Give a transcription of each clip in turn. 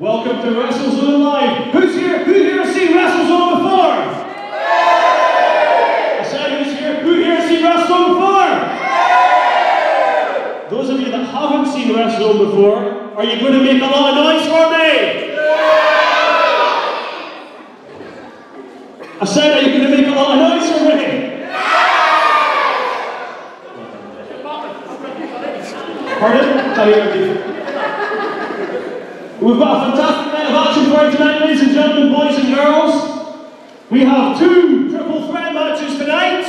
Welcome to WrestleZone Live. Who's here? Who here has seen WrestleZone before? Yeah. I said who's here? Who here has seen WrestleZone before? Those of you that haven't seen WrestleZone before, are you going to make a lot of noise for me? I said, are you going to make a lot of noise for me? Pardon? Got a fantastic night of action for you tonight, ladies and gentlemen, boys and girls. We have two triple threat matches tonight.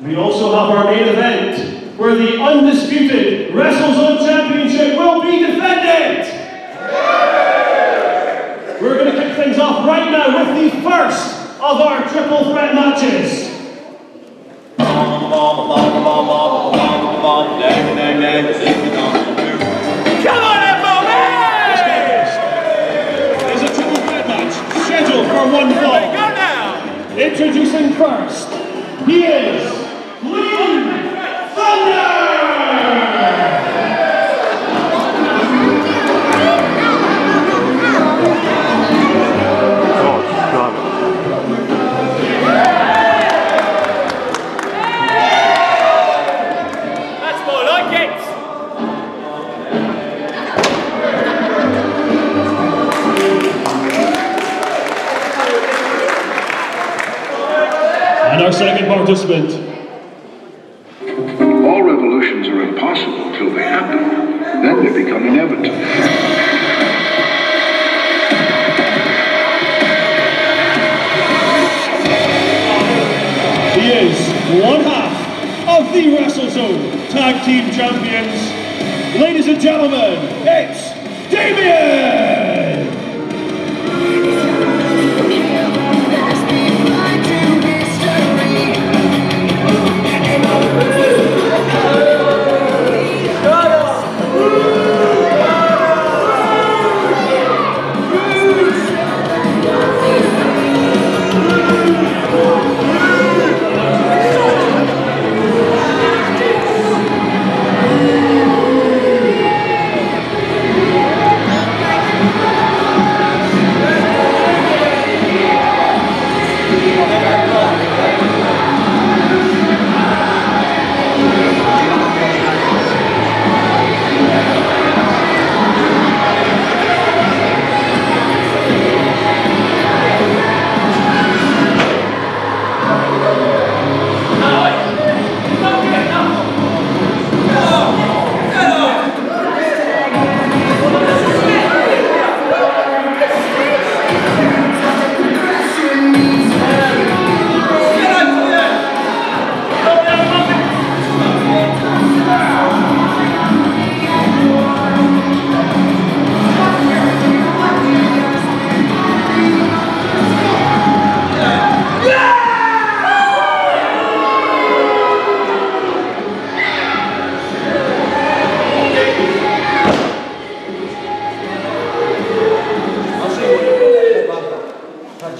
We also have our main event, where the undisputed WrestleZone Championship will be defended. We're going to kick things off right now with the first of our triple threat matches. Participant, All revolutions are impossible till they happen. Then they become inevitable. he is one half of the WrestleZone Tag Team Champions. Ladies and gentlemen,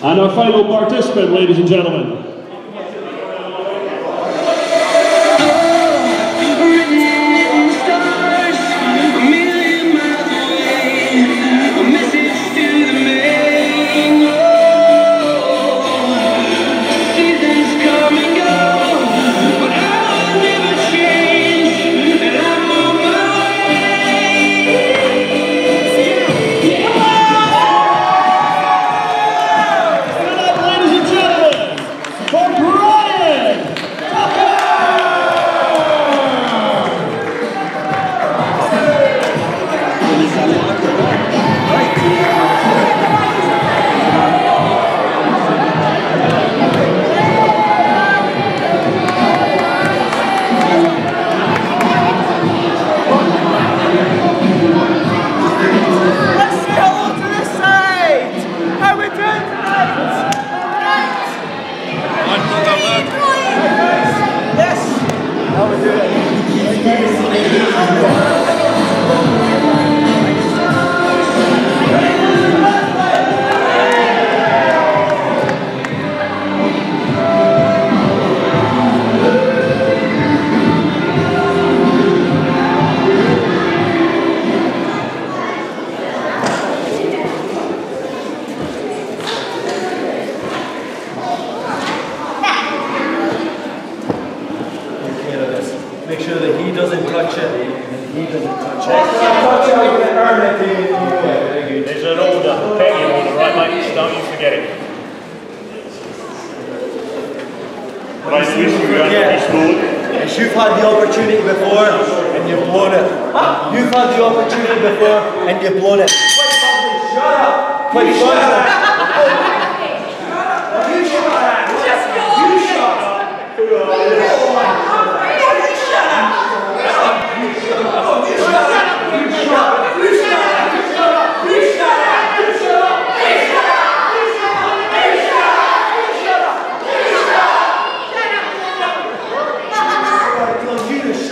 And our final participant, ladies and gentlemen. Is you've had the opportunity before and you've blown it. Huh? You've had the opportunity before and you've blown it. Quite shut up! Quite.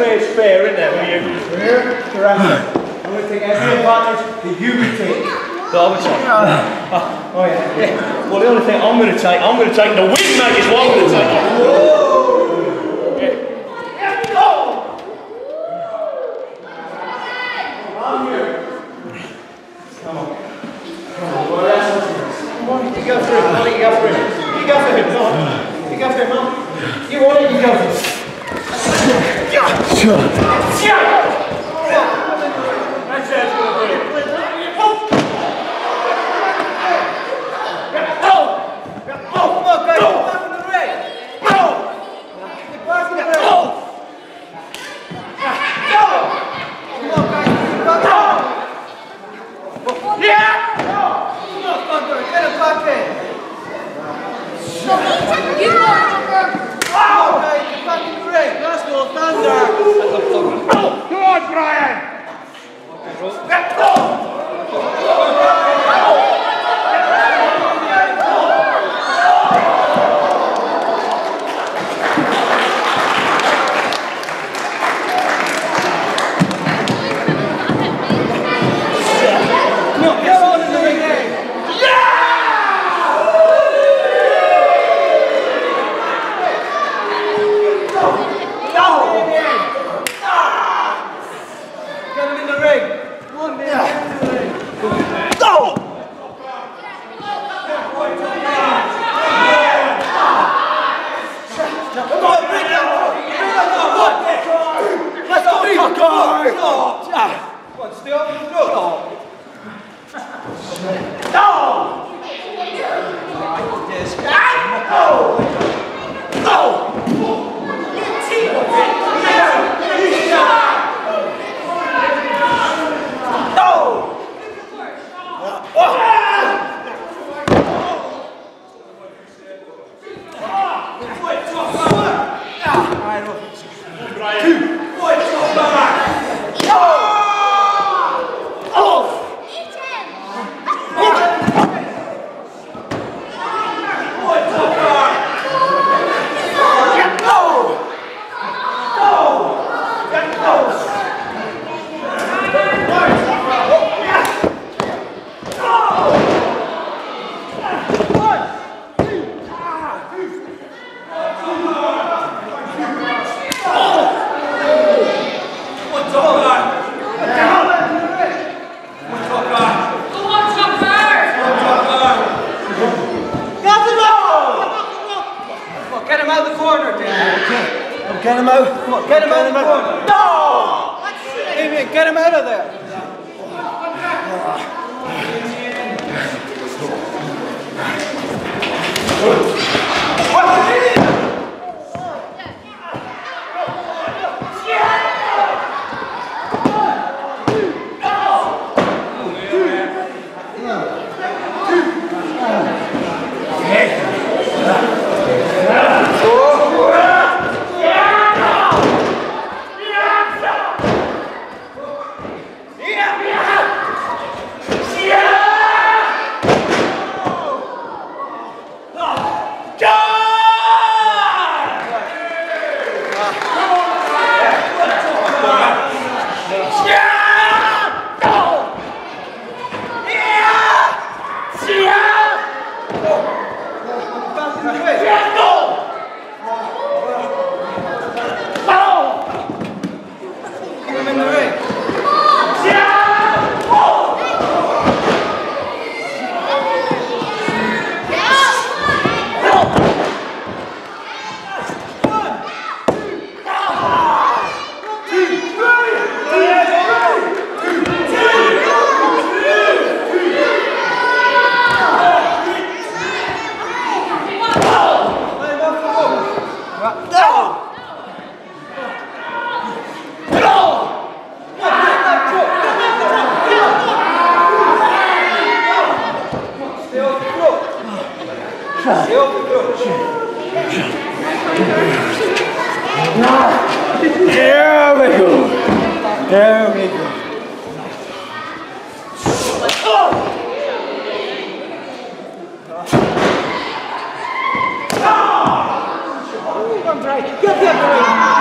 fair is fair, isn't it? Yeah. You, yeah. I'm going to take every advantage that you take. That I would take. Oh, oh yeah. yeah. Well, the only thing I'm going to take, I'm going to take the win, mate, is what I'm going to take. Whoa. Yeah. Sure. Get him out. Come on, Get him out of the corner. No! Damien, get him out of there. Get him in the ring. Stay off the throat. There we go. There we go. See